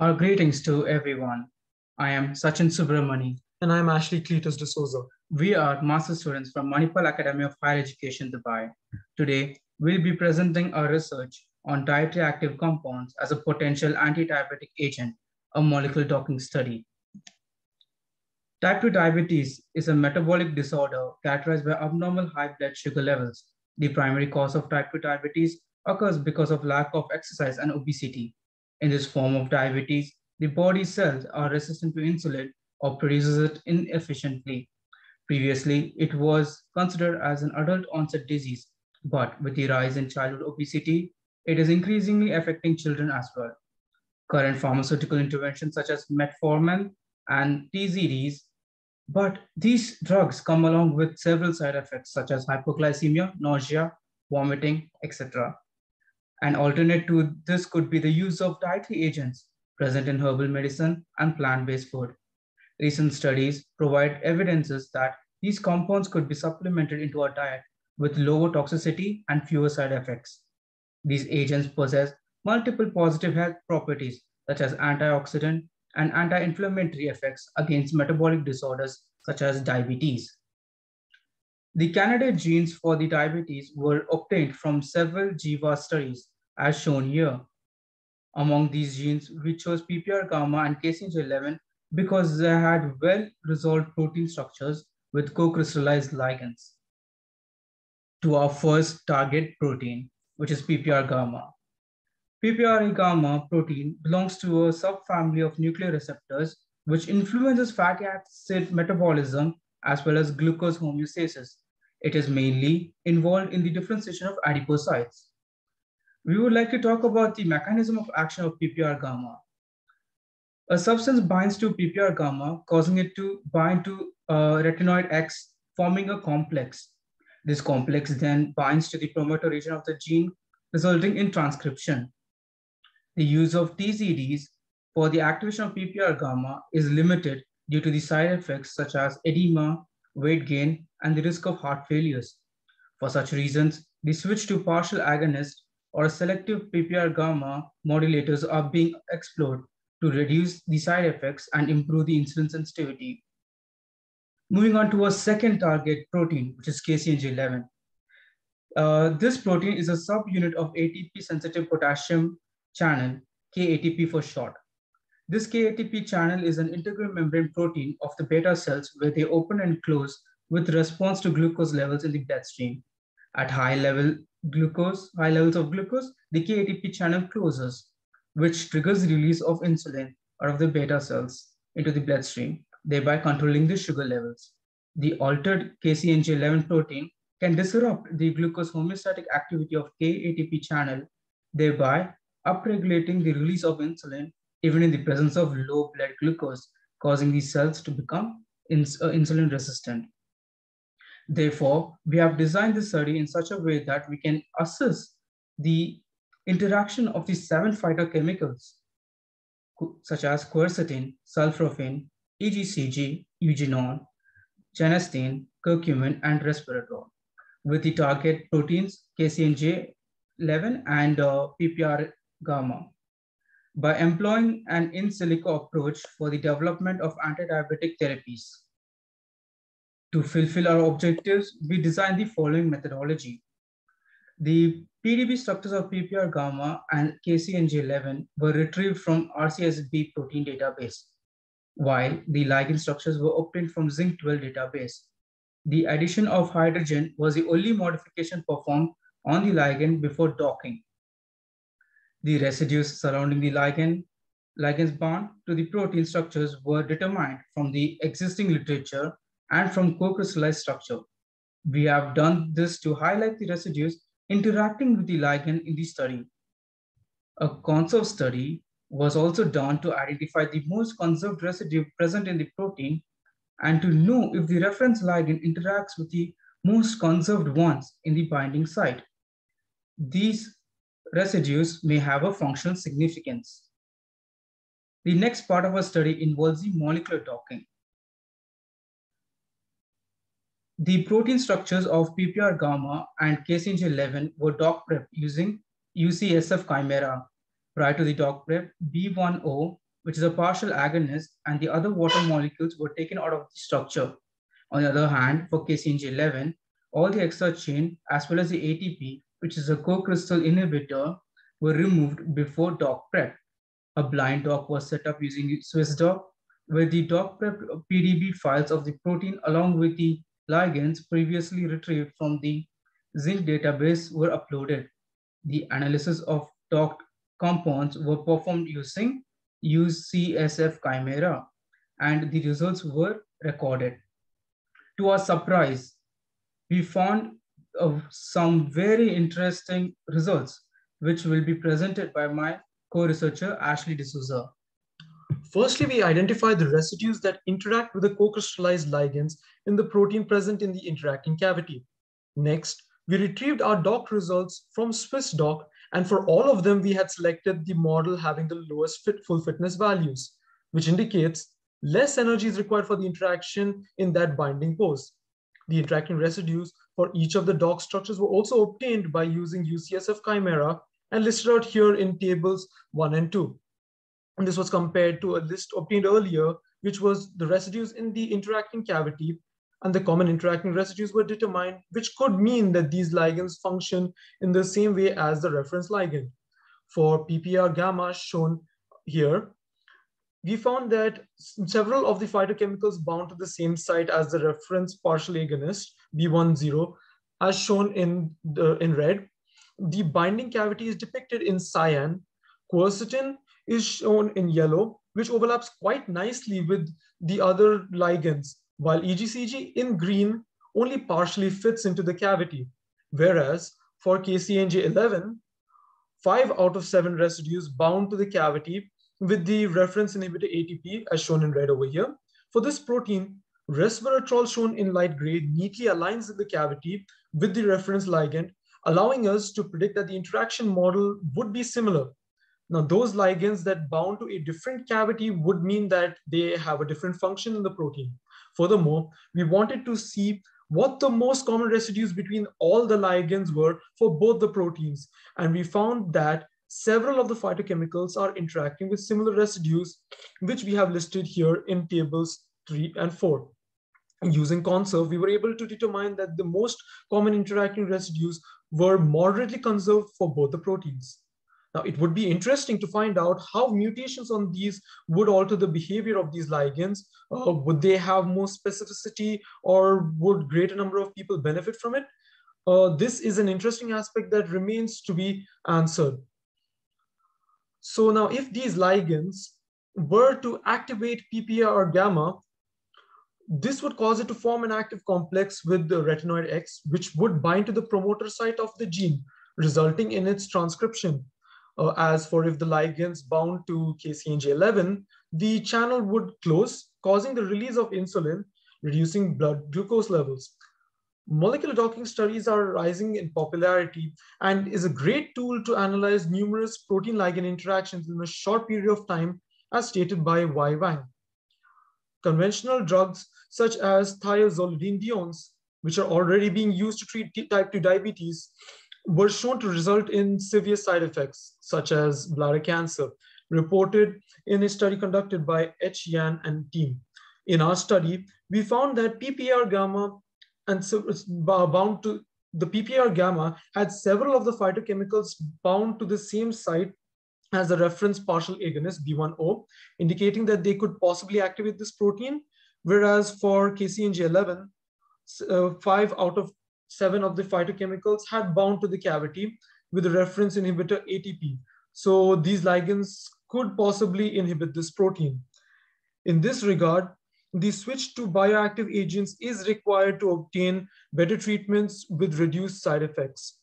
Our greetings to everyone. I am Sachin Subramani. And I'm Ashley Cletus D'Souza. We are master students from Manipal Academy of Higher Education, Dubai. Today, we'll be presenting our research on dietary active compounds as a potential anti-diabetic agent, a molecular docking study. Type 2 diabetes is a metabolic disorder characterized by abnormal high blood sugar levels. The primary cause of type 2 diabetes occurs because of lack of exercise and obesity. In this form of diabetes, the body cells are resistant to insulin or produces it inefficiently. Previously, it was considered as an adult onset disease, but with the rise in childhood obesity, it is increasingly affecting children as well. Current pharmaceutical interventions such as metformin and TZDs, but these drugs come along with several side effects such as hypoglycemia, nausea, vomiting, etc. An alternate to this could be the use of dietary agents present in herbal medicine and plant-based food. Recent studies provide evidences that these compounds could be supplemented into our diet with lower toxicity and fewer side effects. These agents possess multiple positive health properties such as antioxidant and anti-inflammatory effects against metabolic disorders such as diabetes. The candidate genes for the diabetes were obtained from several GWAS studies, as shown here. Among these genes, we chose PPR gamma and KCNJ11 because they had well-resolved protein structures with co-crystallized ligands. To our first target protein, which is PPR gamma. PPR gamma protein belongs to a subfamily of nuclear receptors which influences fatty acid metabolism as well as glucose homeostasis. It is mainly involved in the differentiation of adipocytes. We would like to talk about the mechanism of action of PPR gamma. A substance binds to PPR gamma, causing it to bind to uh, retinoid X, forming a complex. This complex then binds to the promoter region of the gene, resulting in transcription. The use of TZDs for the activation of PPR gamma is limited due to the side effects such as edema, weight gain, and the risk of heart failures. For such reasons, the switch to partial agonist or selective PPR gamma modulators are being explored to reduce the side effects and improve the insulin sensitivity. Moving on to our second target protein, which is KCNJ11. Uh, this protein is a subunit of ATP sensitive potassium channel, KATP for short. This KATP channel is an integral membrane protein of the beta cells where they open and close with response to glucose levels in the bloodstream. At high level glucose, high levels of glucose, the KATP channel closes, which triggers release of insulin out of the beta cells into the bloodstream, thereby controlling the sugar levels. The altered KCNJ11 protein can disrupt the glucose homeostatic activity of KATP channel, thereby upregulating the release of insulin even in the presence of low blood glucose, causing these cells to become ins uh, insulin resistant. Therefore, we have designed this study in such a way that we can assess the interaction of these seven phytochemicals, such as quercetin, sulforaphane, EGCG, eugenol, genistein, curcumin, and resveratrol, with the target proteins KCNJ11 and uh, PPR gamma. By employing an in silico approach for the development of anti-diabetic therapies. To fulfill our objectives, we designed the following methodology. The PDB structures of PPR gamma and KCNJ11 were retrieved from RCSB protein database, while the ligand structures were obtained from Zinc12 database. The addition of hydrogen was the only modification performed on the ligand before docking. The residues surrounding the ligand, ligand's bond to the protein structures were determined from the existing literature and from co-crystallized structure. We have done this to highlight the residues interacting with the ligand in the study. A conserved study was also done to identify the most conserved residue present in the protein and to know if the reference ligand interacts with the most conserved ones in the binding site. These residues may have a functional significance. The next part of our study involves the molecular docking. The protein structures of PPR gamma and KCNJ11 were dock prep using UCSF chimera. Prior to the dock prep, B10 which is a partial agonist, and the other water molecules were taken out of the structure. On the other hand, for KCNG11, all the extra chain as well as the ATP, which is a co-crystal inhibitor, were removed before dock prep. A blind dock was set up using SwissDock, where the dock prep PDB files of the protein along with the ligands previously retrieved from the Zinc database were uploaded. The analysis of docked compounds were performed using UCSF Chimera, and the results were recorded. To our surprise, we found uh, some very interesting results, which will be presented by my co-researcher, Ashley D'Souza. Firstly, we identify the residues that interact with the co-crystallized ligands in the protein present in the interacting cavity. Next, we retrieved our dock results from SwissDock, and for all of them, we had selected the model having the lowest fit full fitness values, which indicates less energy is required for the interaction in that binding pose. The interacting residues for each of the dock structures were also obtained by using UCSF Chimera and listed out here in tables one and two. And this was compared to a list obtained earlier, which was the residues in the interacting cavity and the common interacting residues were determined, which could mean that these ligands function in the same way as the reference ligand. For PPR gamma shown here, we found that several of the phytochemicals bound to the same site as the reference partial agonist, B10, as shown in, the, in red. The binding cavity is depicted in cyan. Quercetin is shown in yellow, which overlaps quite nicely with the other ligands while EGCG in green only partially fits into the cavity, whereas for KCNJ11, five out of seven residues bound to the cavity with the reference inhibitor ATP as shown in red over here. For this protein, resveratrol shown in light gray neatly aligns in the cavity with the reference ligand, allowing us to predict that the interaction model would be similar. Now, those ligands that bound to a different cavity would mean that they have a different function in the protein. Furthermore, we wanted to see what the most common residues between all the ligands were for both the proteins. And we found that several of the phytochemicals are interacting with similar residues, which we have listed here in tables three and four. Using conserve, we were able to determine that the most common interacting residues were moderately conserved for both the proteins. Now, it would be interesting to find out how mutations on these would alter the behavior of these ligands. Uh, would they have more specificity or would greater number of people benefit from it? Uh, this is an interesting aspect that remains to be answered. So now if these ligands were to activate PPAR or gamma, this would cause it to form an active complex with the retinoid X, which would bind to the promoter site of the gene, resulting in its transcription. Uh, as for if the ligands bound to KCNG11, the channel would close, causing the release of insulin, reducing blood glucose levels. Molecular docking studies are rising in popularity and is a great tool to analyze numerous protein ligand interactions in a short period of time, as stated by Y. Wang. Conventional drugs such as thiazolidinediones, which are already being used to treat type 2 diabetes, were shown to result in severe side effects, such as bladder cancer, reported in a study conducted by H. Yan and team. In our study, we found that PPR gamma and so it's bound to the PPR gamma had several of the phytochemicals bound to the same site as the reference partial agonist B10, indicating that they could possibly activate this protein. Whereas for KCNG11, uh, five out of seven of the phytochemicals had bound to the cavity with the reference inhibitor ATP. So these ligands could possibly inhibit this protein. In this regard, the switch to bioactive agents is required to obtain better treatments with reduced side effects.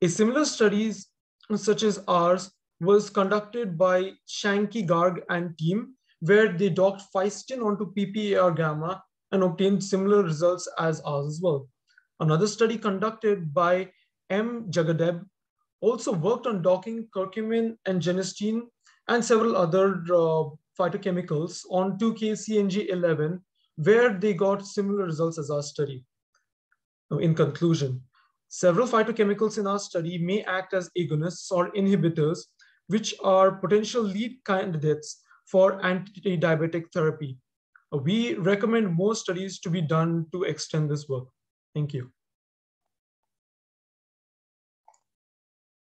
A similar studies such as ours was conducted by Shanky Garg and team, where they docked phycetin onto PPAR gamma and obtained similar results as ours as well. Another study conducted by M. Jagadeb also worked on docking curcumin and genistein and several other uh, phytochemicals on 2KCNG11, where they got similar results as our study. Now, in conclusion, several phytochemicals in our study may act as agonists or inhibitors, which are potential lead candidates for anti-diabetic therapy. We recommend more studies to be done to extend this work. Thank you.